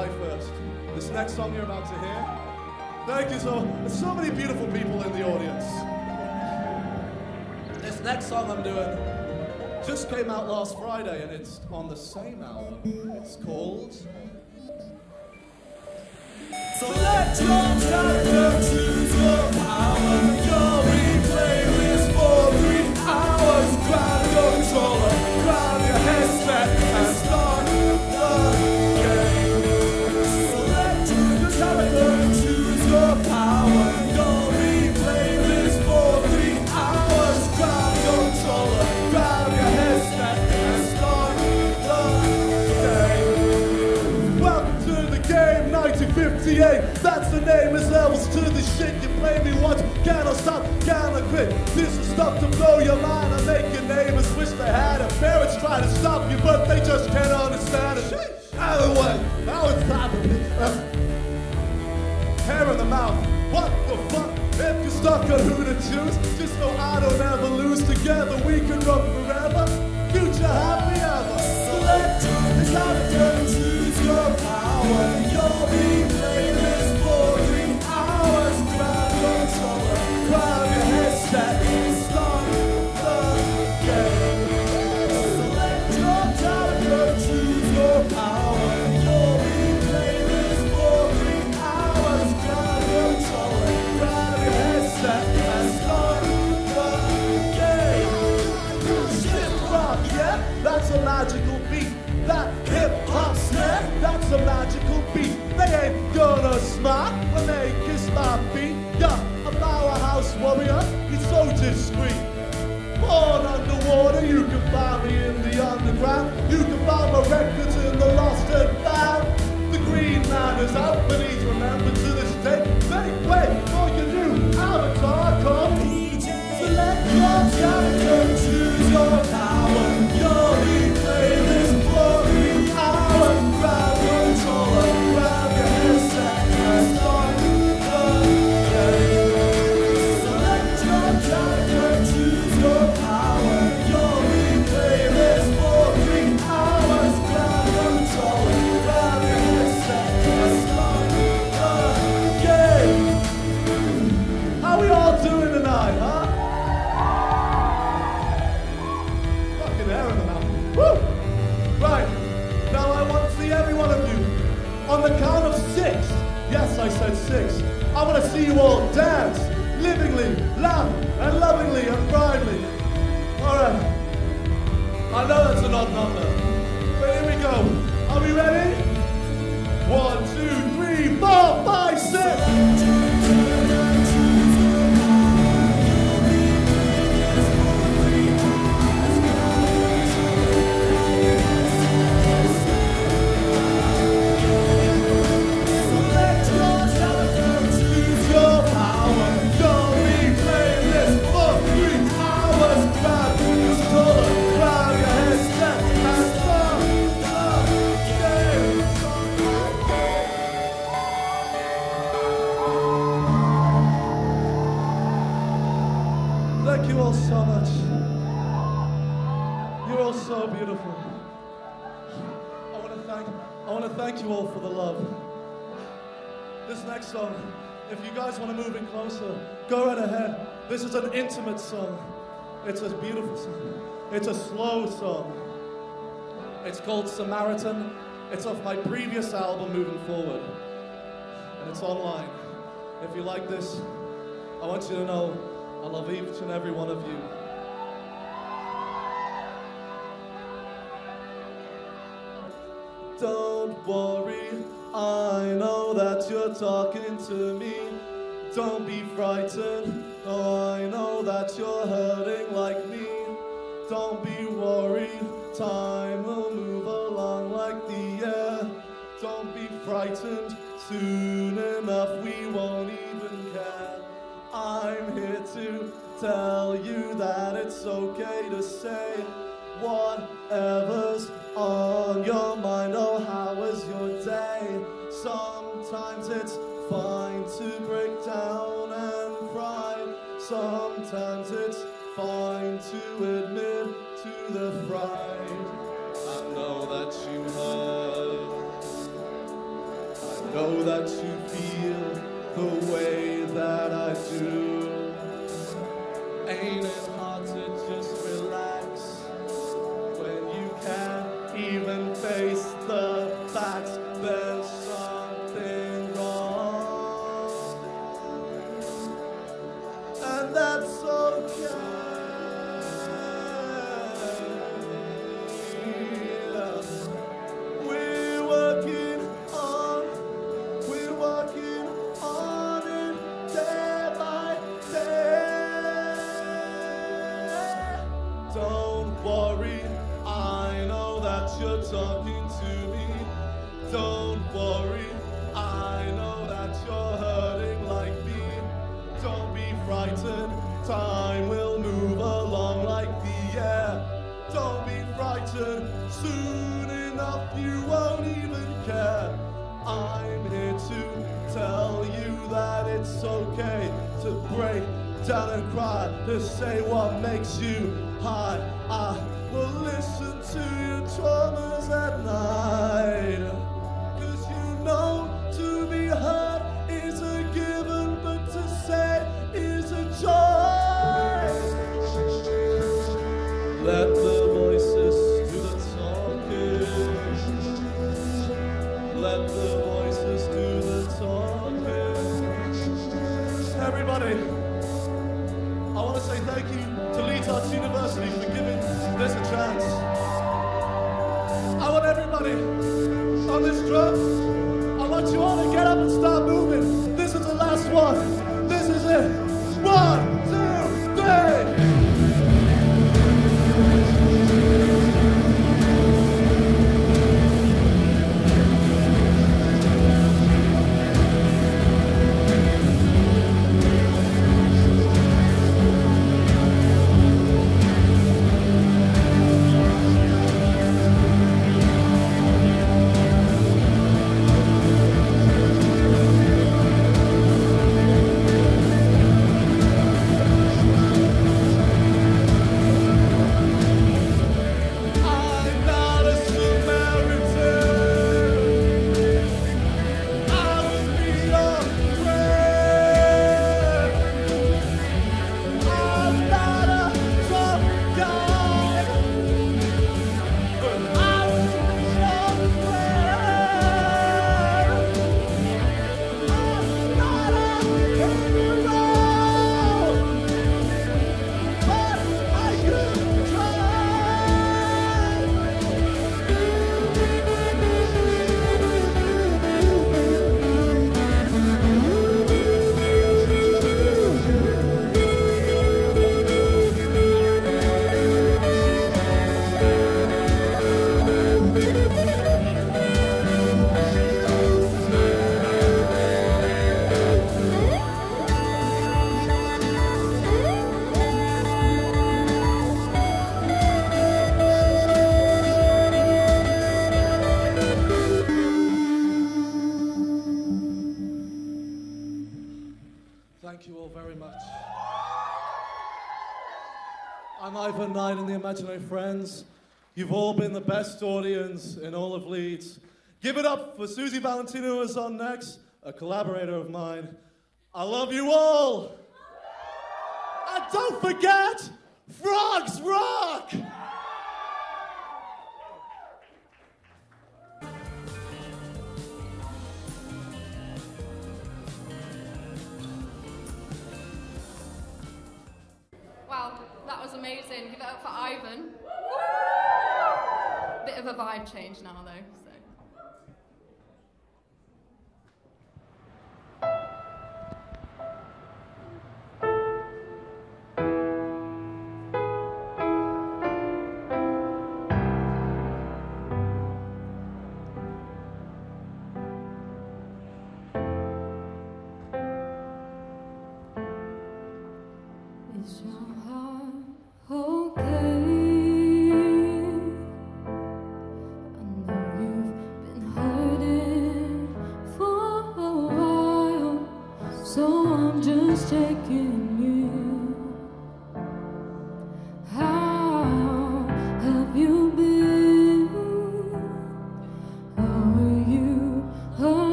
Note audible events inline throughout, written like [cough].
July 1st. This next song you're about to hear. Thank you so There's so many beautiful people in the audience. This next song I'm doing just came out last Friday and it's on the same album. It's called So let your choose your The name. It's levels to the shit. You play me once, cannot stop, cannot quit. This is stuff to blow your mind and make your neighbors wish they had it. Parents try to stop you, but they just can't understand it. Either way, now it's time to pick up. Hair in the mouth. What the fuck? If you're stuck on who to choose, just know I don't ever lose. Together we can run forever. Future happy ever. Select the character, choose your power. Your replay underground. You can find my records in the lost and found. The green man is out, but he's remembered to this day. Make way for see you all It's called Samaritan. It's off my previous album, Moving Forward. And it's online. If you like this, I want you to know I love each and every one of you. Don't worry, I know that you're talking to me. Don't be frightened, oh, I know that you're hurting like me. Don't be worried, time will move along like the air. Don't be frightened, soon enough we won't even care. I'm here to tell you that it's okay to say whatever's on your mind. Oh, how was your day? Sometimes it's fine to break down and cry. Sometimes it's fine to admit to the fright. I know that you hurt. I know that you feel the way that I do. Ain't it hard to just down and cry to say what makes you high. I will listen to your traumas at night. imaginary friends. You've all been the best audience in all of Leeds. Give it up for Suzie Valentino, who's on next, a collaborator of mine. I love you all!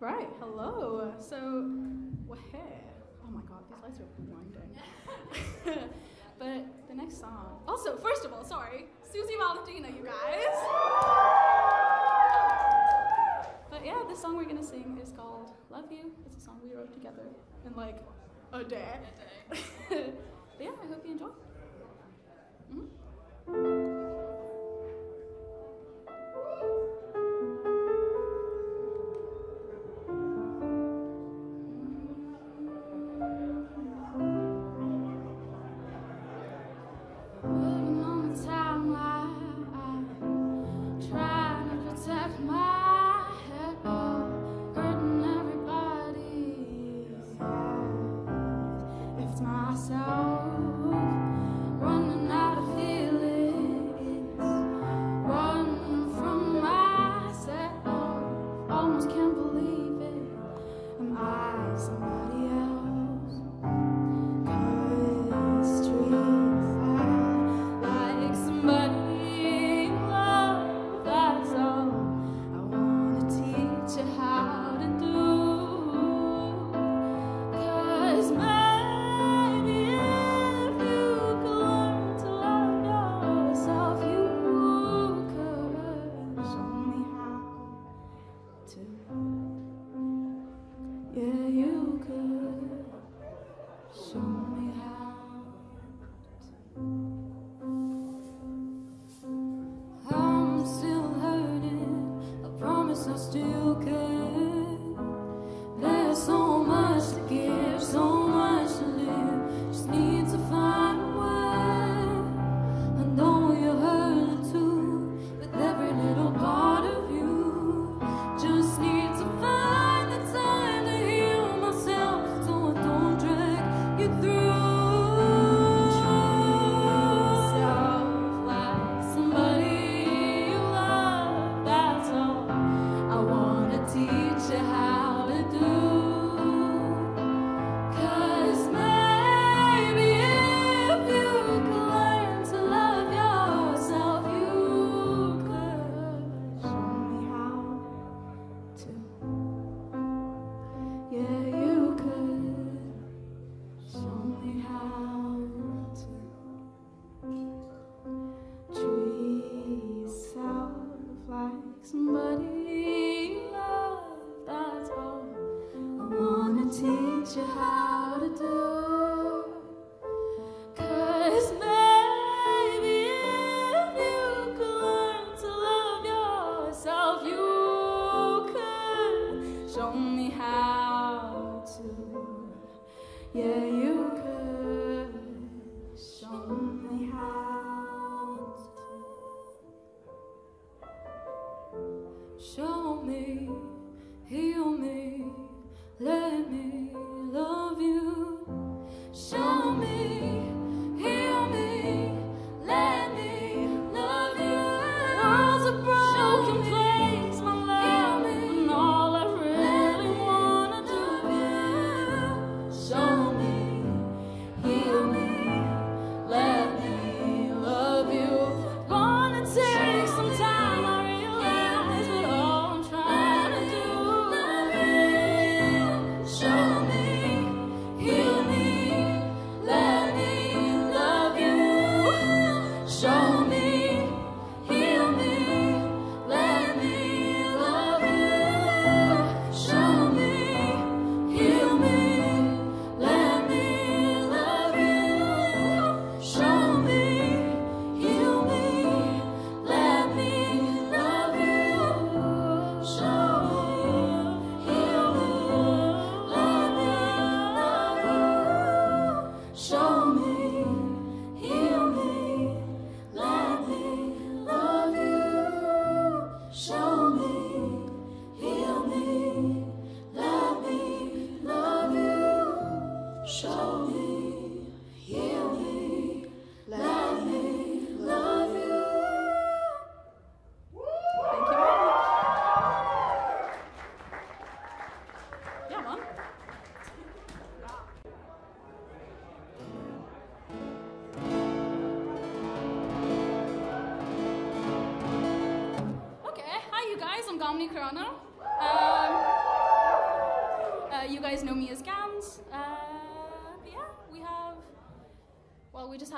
Right, hello. So we're here. Oh my god, these lights are blinding. [laughs] but the next song. Also, first of all, sorry, Suzie Valentino, you guys. But yeah, the song we're gonna sing is called Love You. It's a song we wrote together in like a day. [laughs] But yeah, I hope you enjoy. Mm-hmm.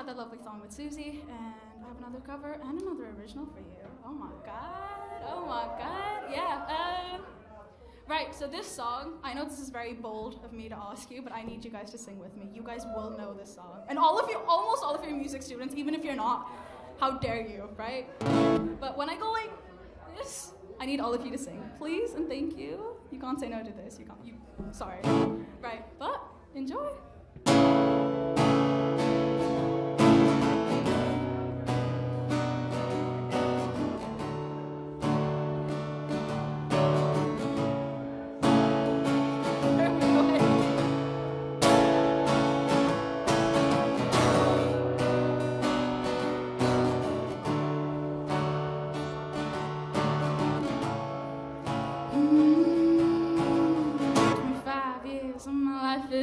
That lovely song with Suzie, and I have another cover and another original for you. Oh my god, oh my god, yeah. Uh, right, so this song, I know this is very bold of me to ask you, but I need you guys to sing with me. You guys will know this song. And all of you, almost all of your music students, even if you're not, how dare you, right? But when I go like this, I need all of you to sing, please and thank you. You can't say no to this. You can't. You. Sorry. Right, but enjoy.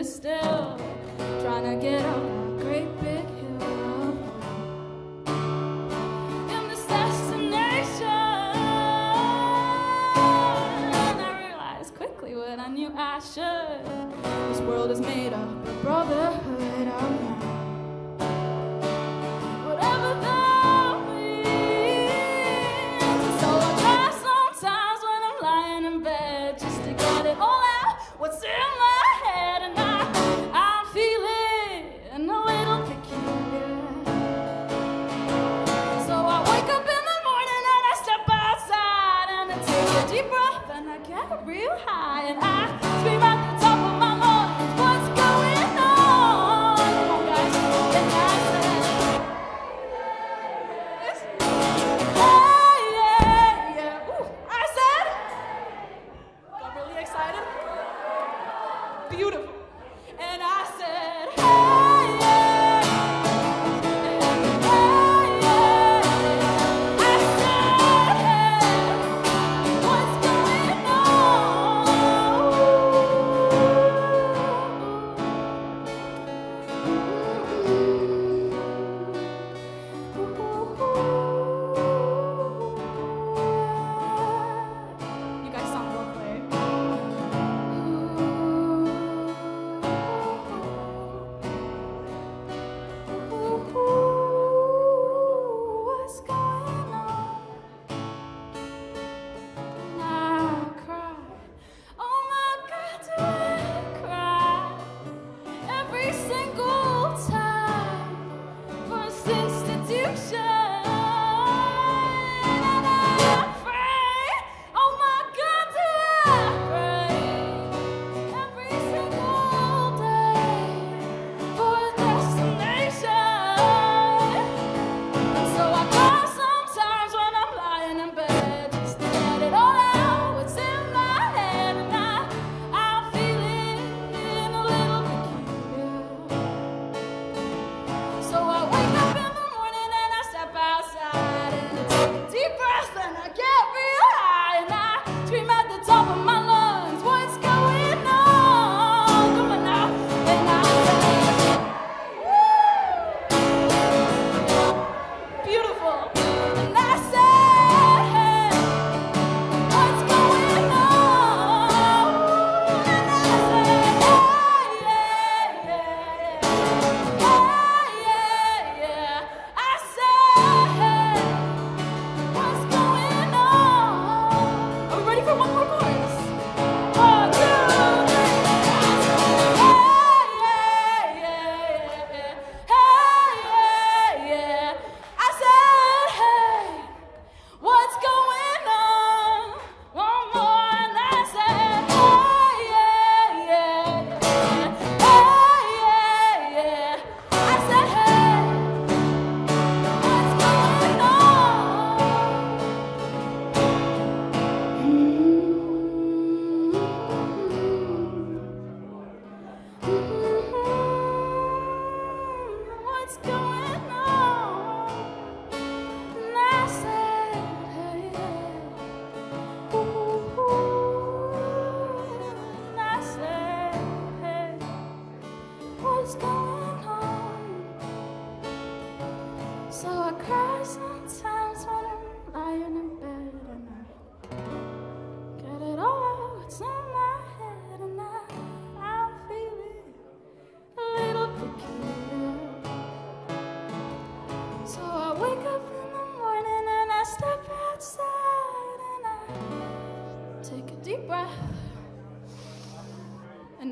Still. Trying to get up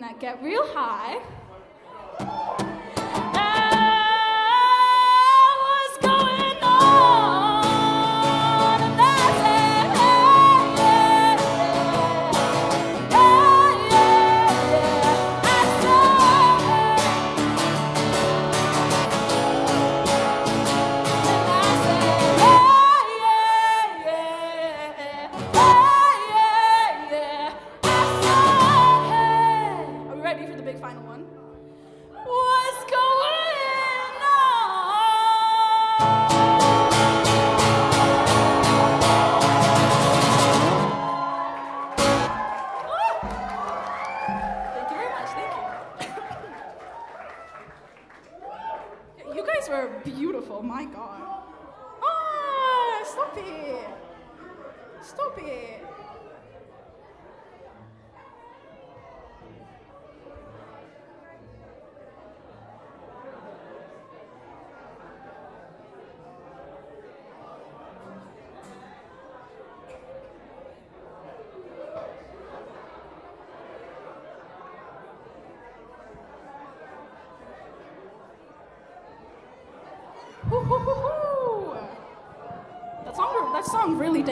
I get real high.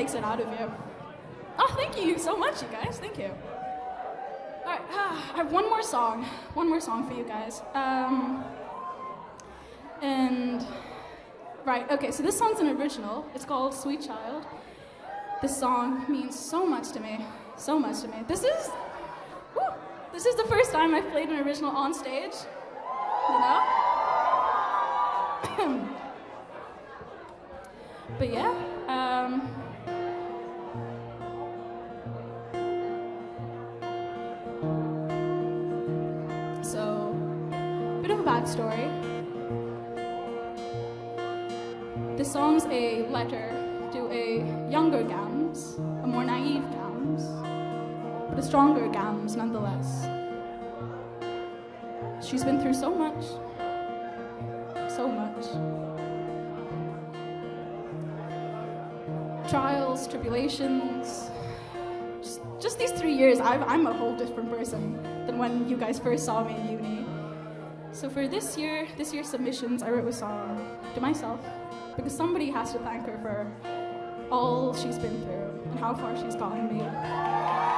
Takes it out of you. Oh, thank you so much, you guys. Thank you. All right, ah, I have one more song. One more song for you guys. Um, and right, okay. So this song's an original. It's called "Sweet Child." This song means so much to me. So much to me. This is, whew, this is the first time I've played an original on stage. You know. She's been through so much, so much. Trials, tribulations. Just, just these three years, I've, I'm a whole different person than when you guys first saw me in uni. So for this year, this year's submissions, I wrote a song to myself because somebody has to thank her for all she's been through and how far she's gotten me.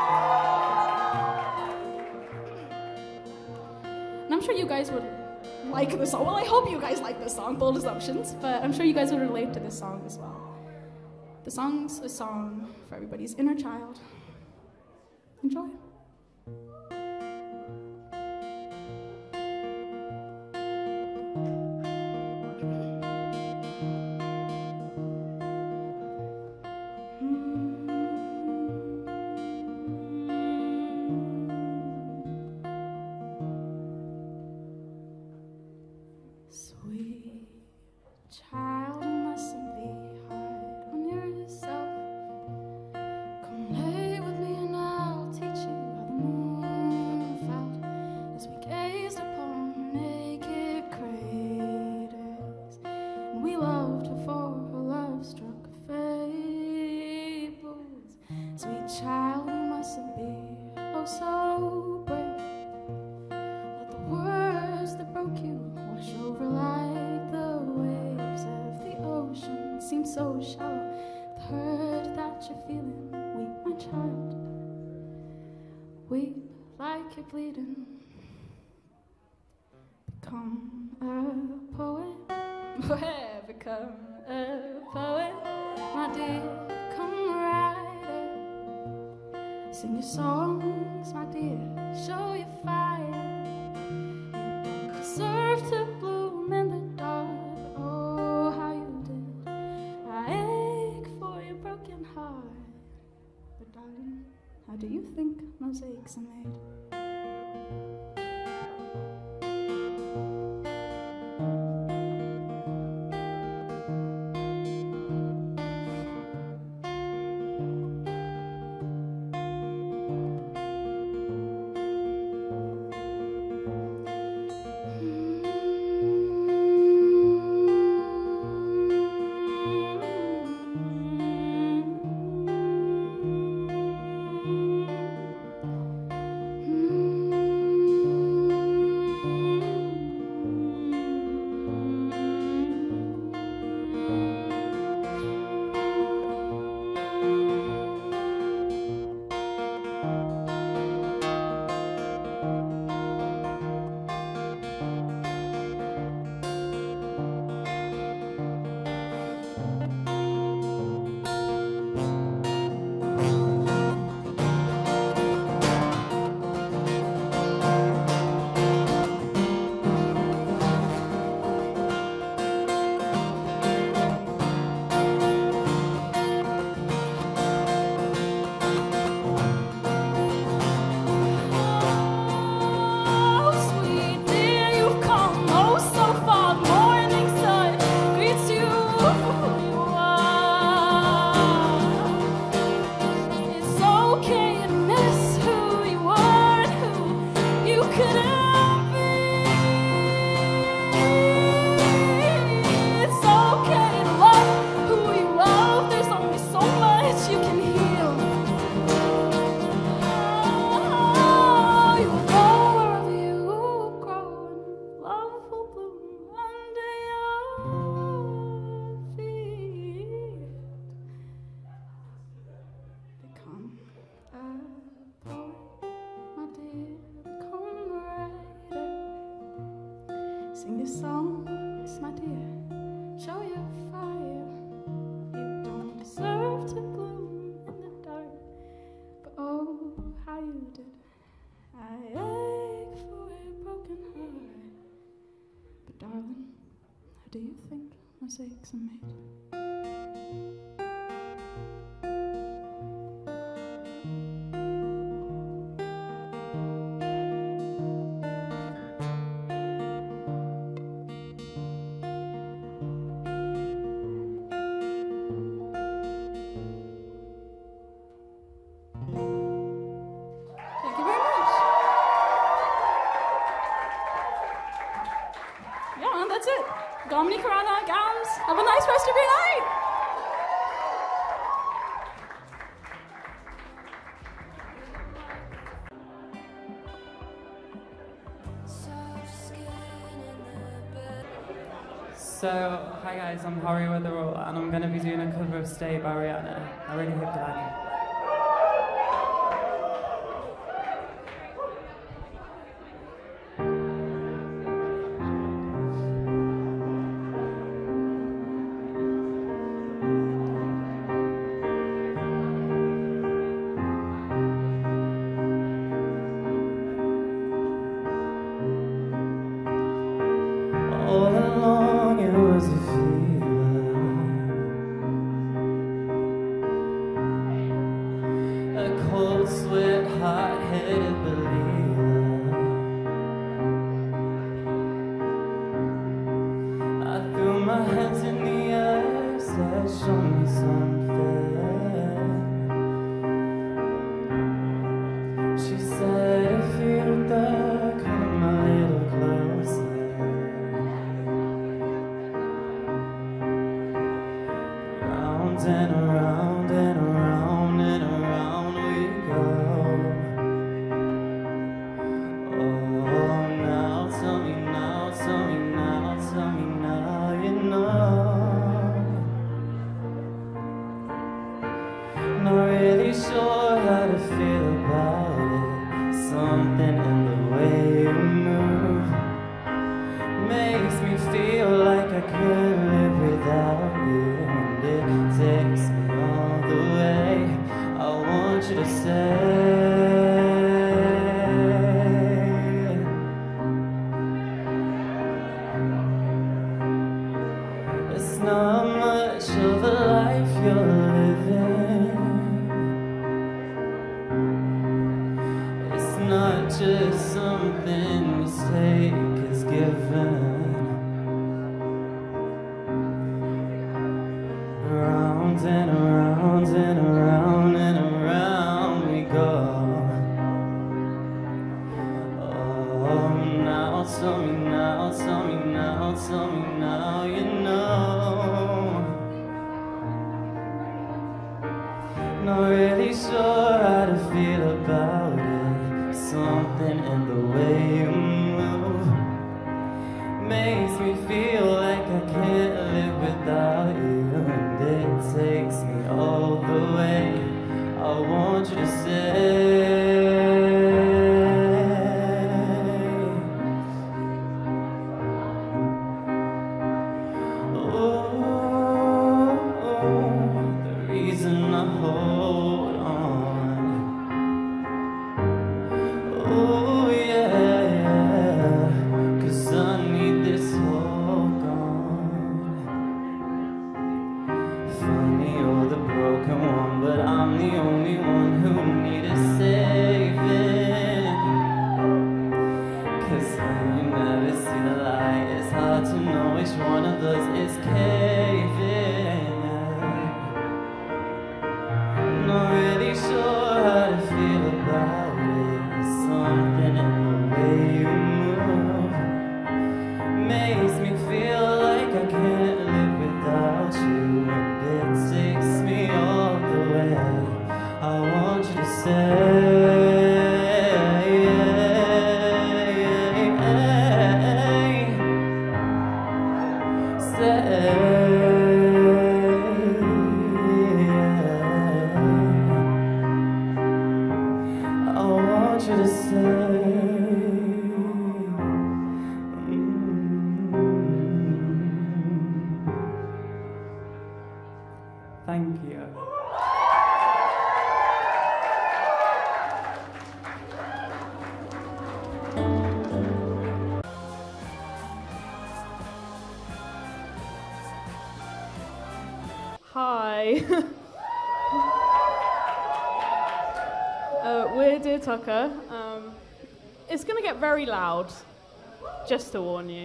Sure you guys would like this song. Well, I hope you guys like this song, Bold Assumptions, but I'm sure you guys would relate to this song as well. The song's a song for everybody's inner child. Enjoy. Become a poet, my dear. Come writer. Sing your songs, week around our. Have a nice rest of your night. So, hi guys, I'm Harry Weatherill and I'm going to be doing a cover of Stay by Rihanna. I really hope you like it. not just something mistake take is given. Very loud, just to warn you.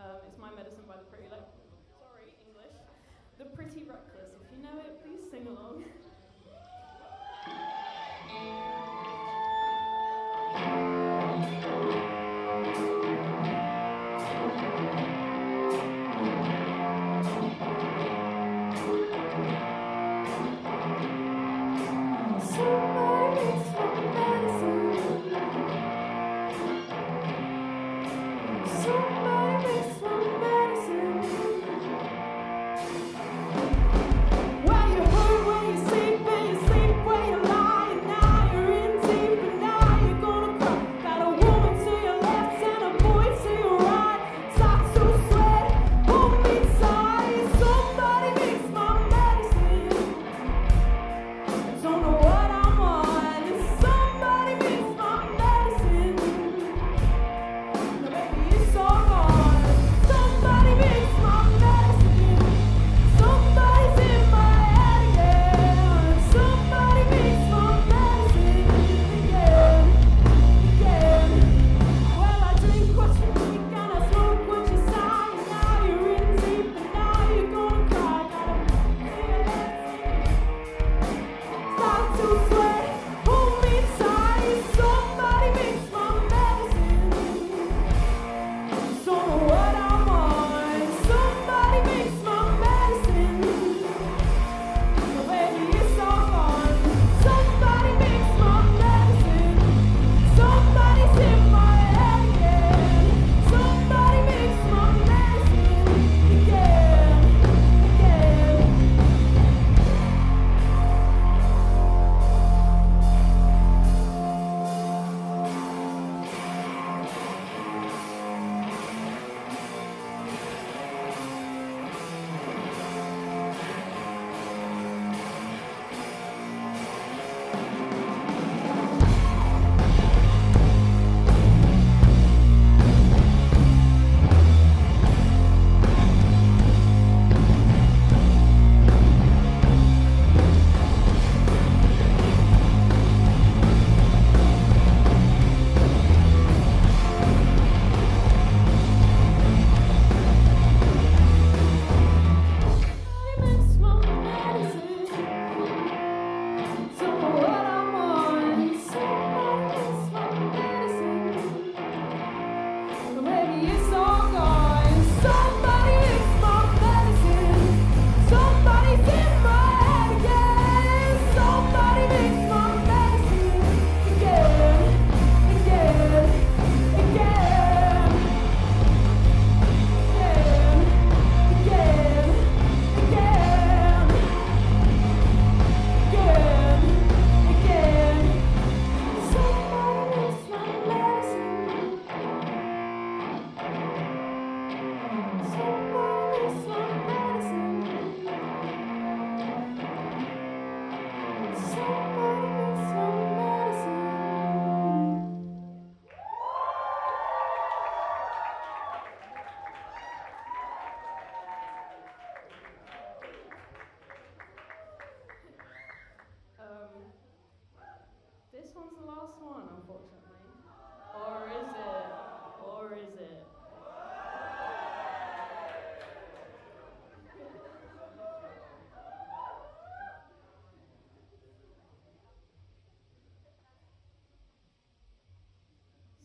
Um, it's My Medicine by the Pretty Like. Sorry, English. The Pretty Reckless. If you know it, please sing along. [laughs]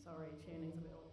Sorry, Channing's available.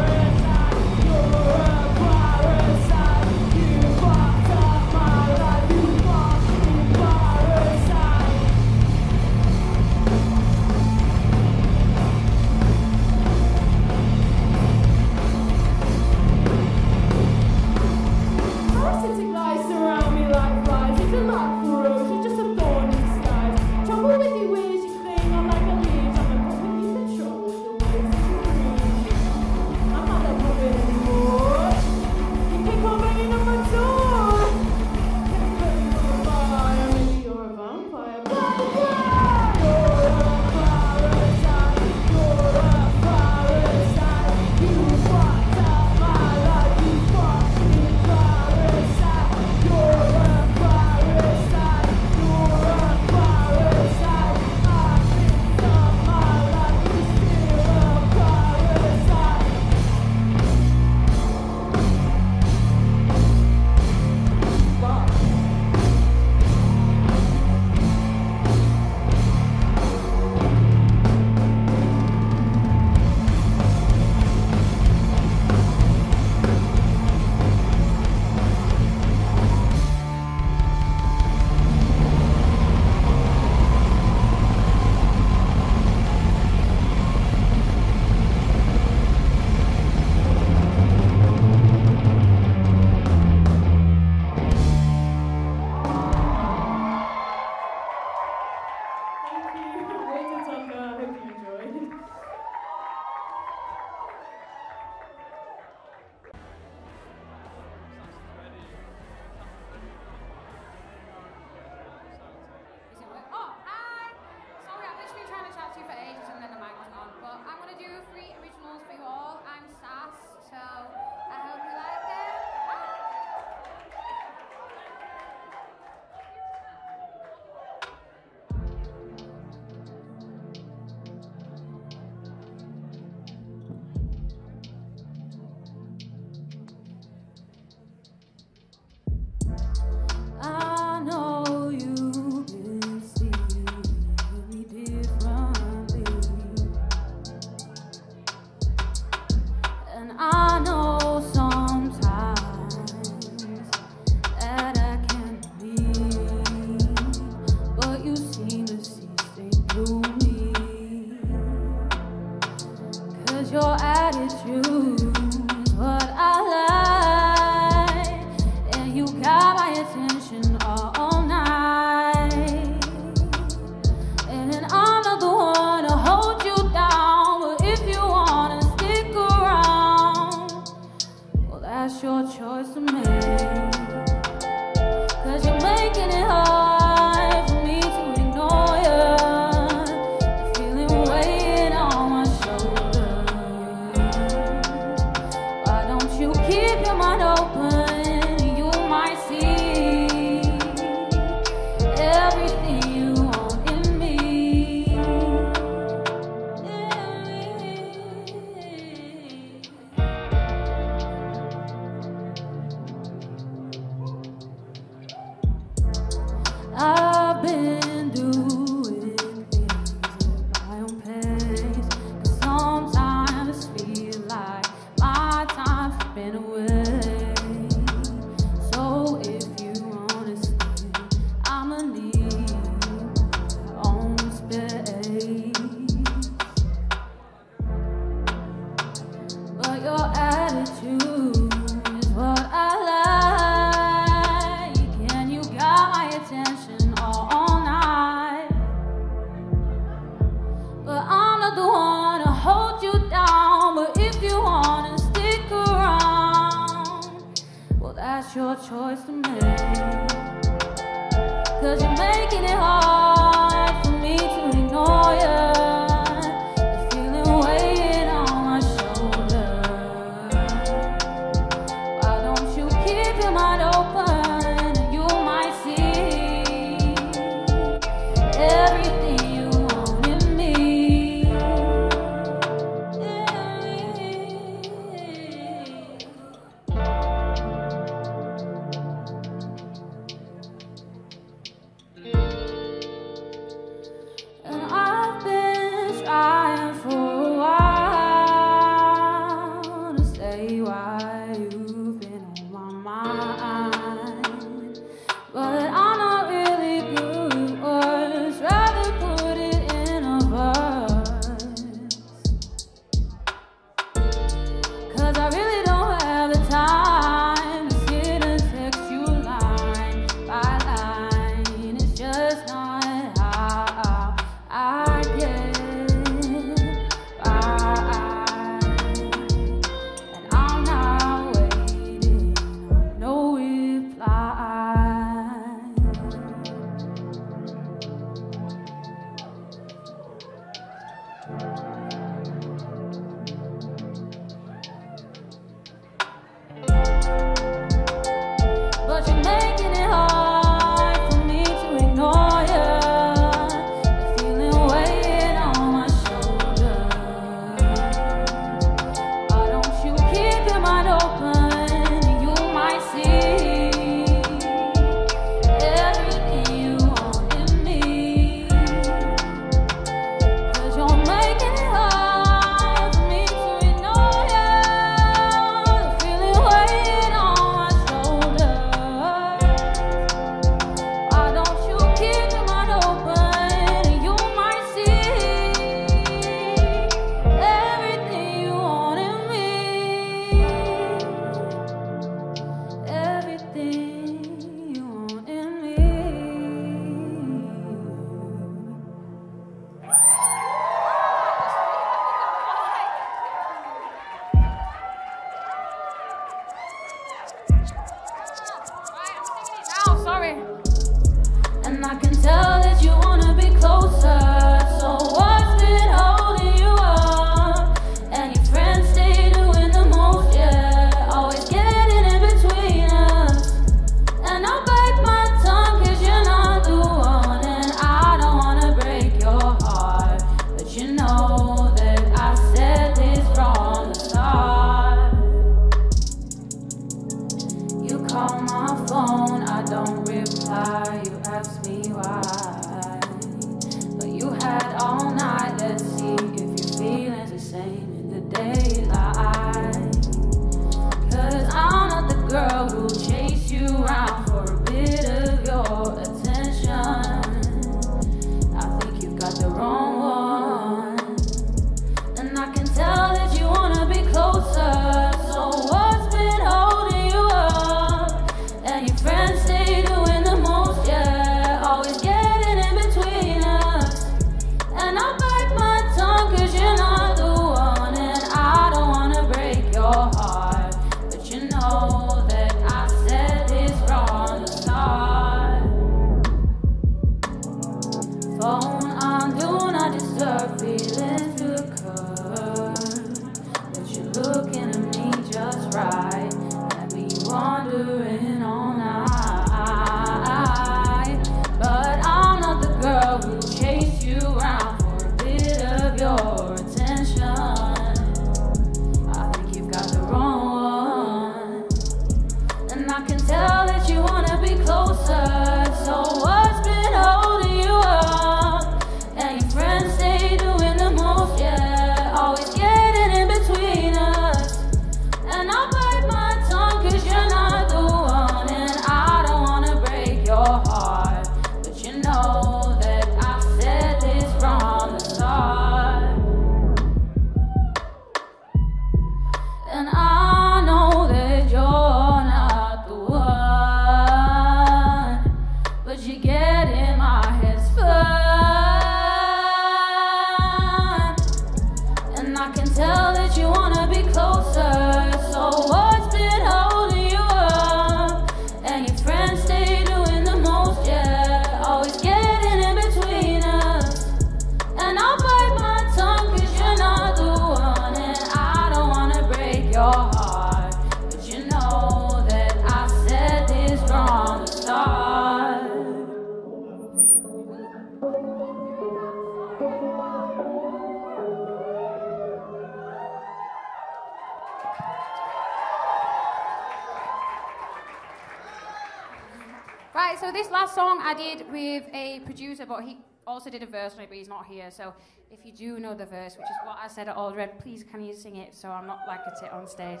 producer, but he also did a verse on it, but he's not here. So if you do know the verse, which is what I said at Old Red, please can you sing it so I'm not like at it on stage?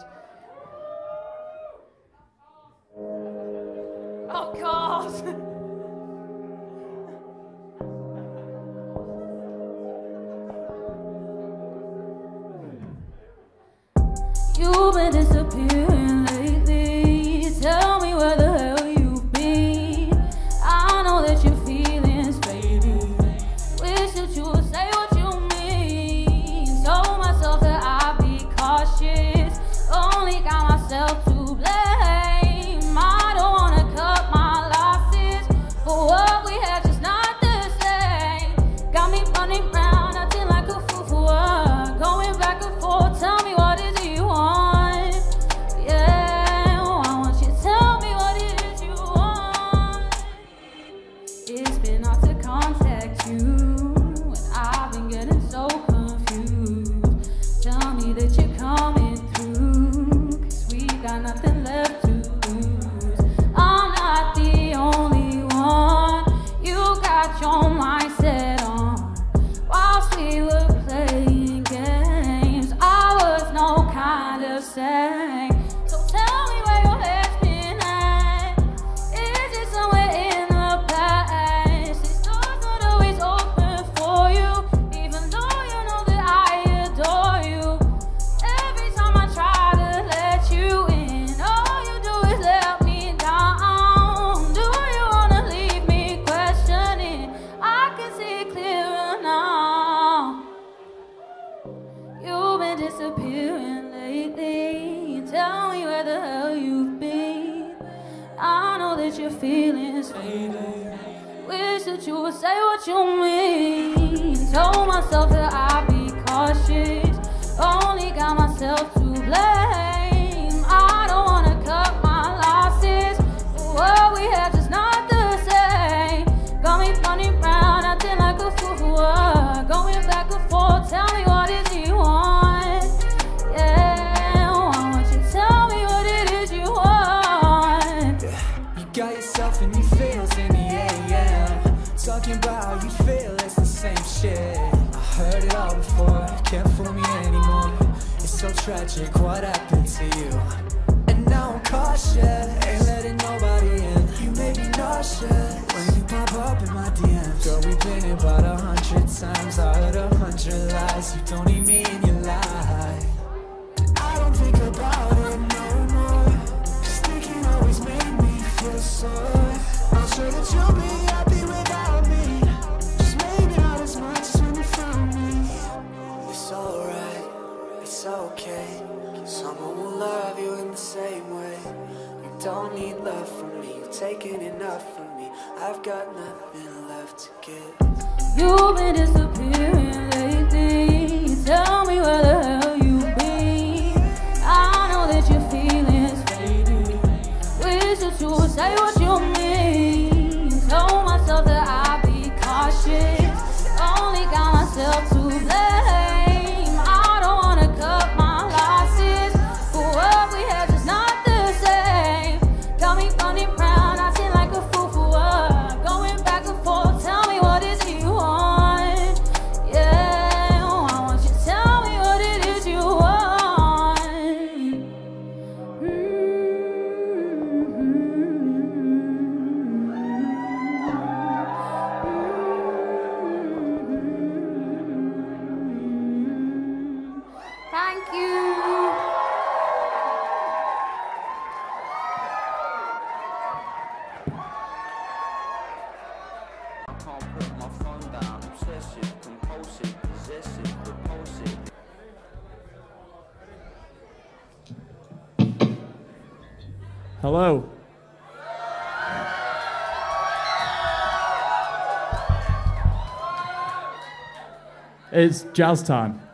Of course! [laughs] You've been disappearing. tragic what happened to you? And now I'm cautious Ain't letting nobody in. You made me nauseous When you pop up in my DMs Girl, we've been about a hundred times I heard a hundred lies. You don't need me in your life. I don't think about it no more. Cause thinking always made me feel so taking enough from me. I've got nothing left to give. You've been disappointed. It's jazz time.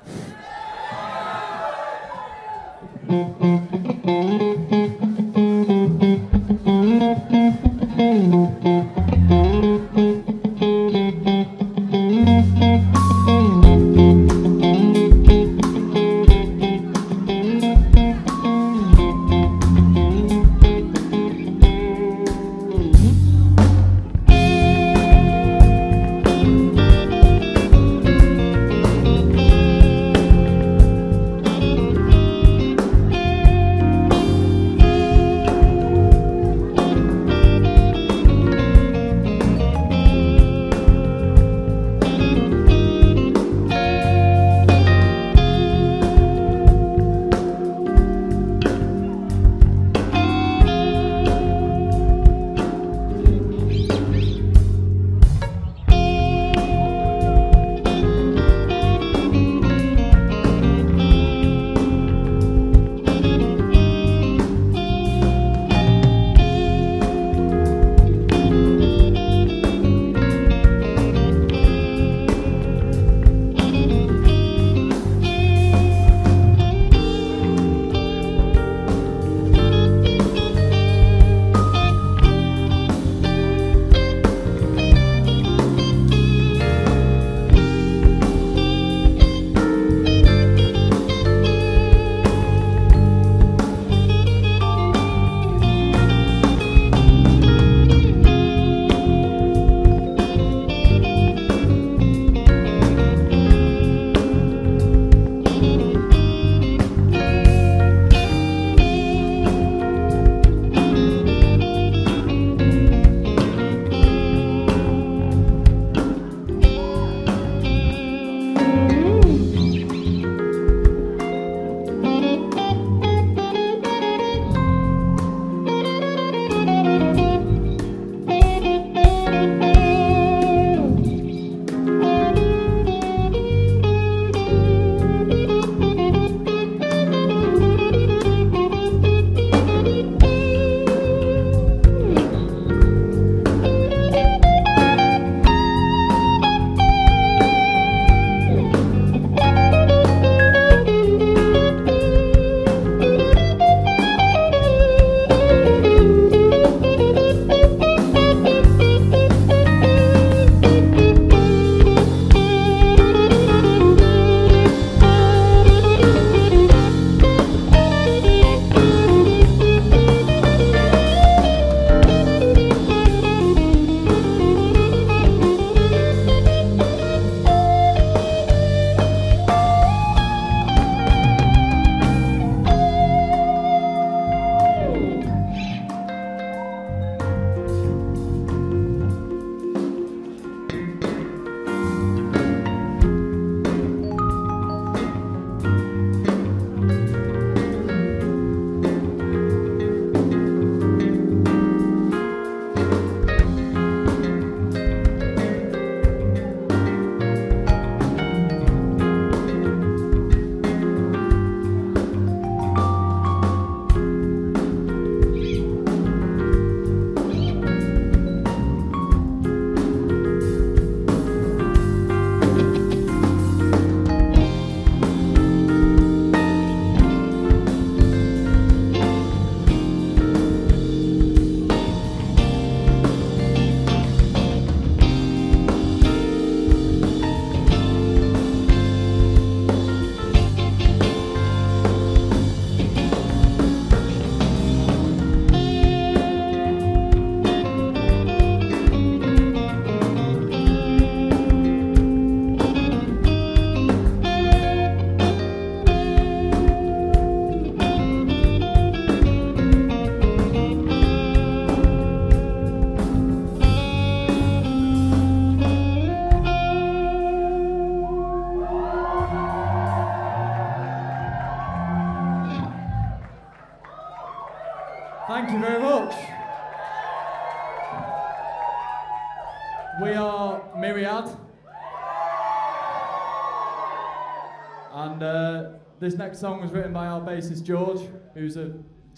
This next song was written by our bassist George, who's a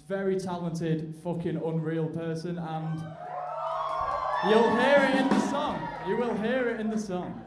very talented, fucking unreal person, and you'll hear it in the song. You will hear it in the song.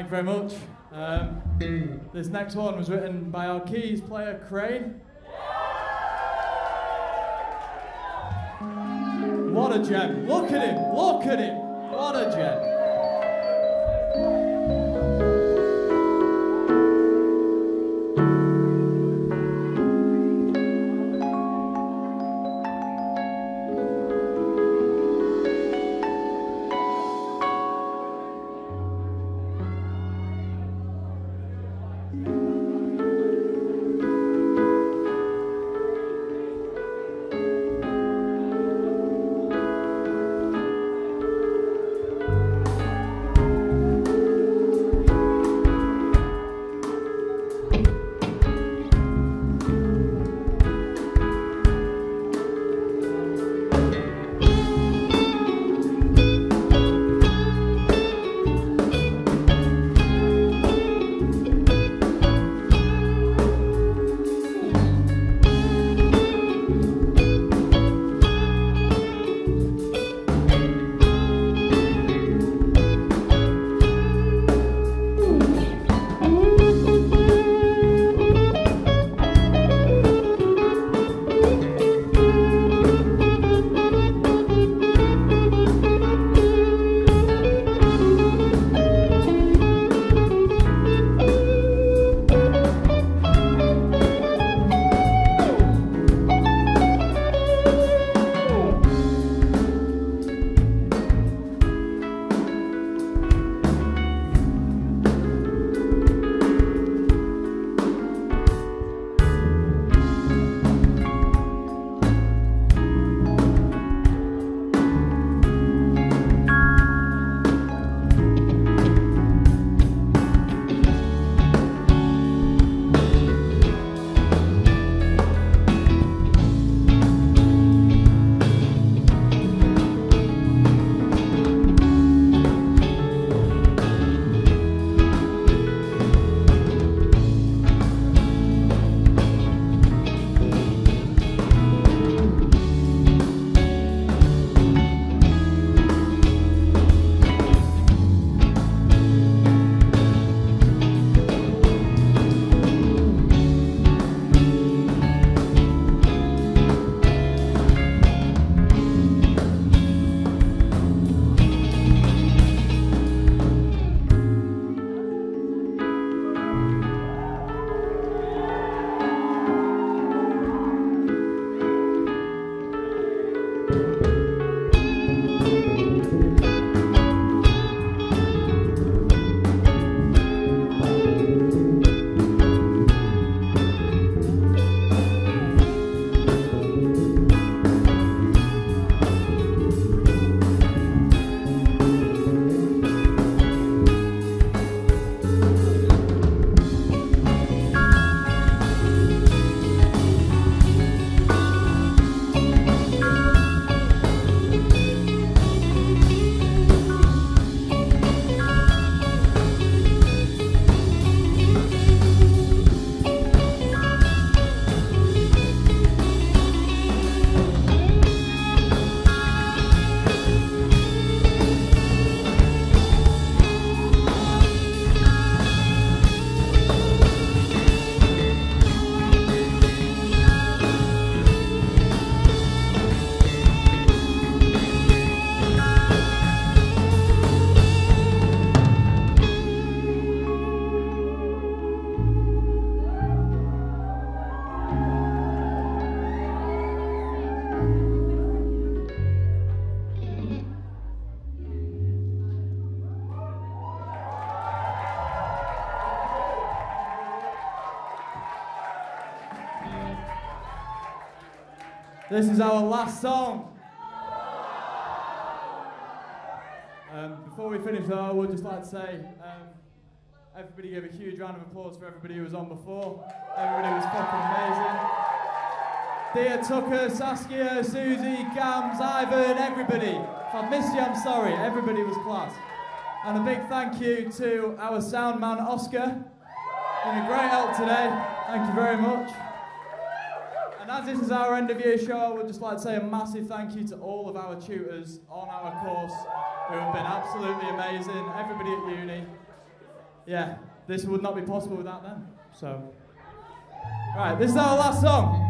Thank you very much. Um, this next one was written by our keys player, Crane. This is our last song. Um, before we finish, though, I would just like to say um, everybody give a huge round of applause for everybody who was on before. Everybody was fucking amazing. Dear Tucker, Saskia, Suzie, Gams, Ivan, everybody. If I missed you, I'm sorry. Everybody was class. And a big thank you to our sound man, Oscar. Been a great help today. Thank you very much. And as this is our end of year show, I would just like to say a massive thank you to all of our tutors on our course who have been absolutely amazing. Everybody at uni. Yeah, this would not be possible without them. So, right, this is our last song.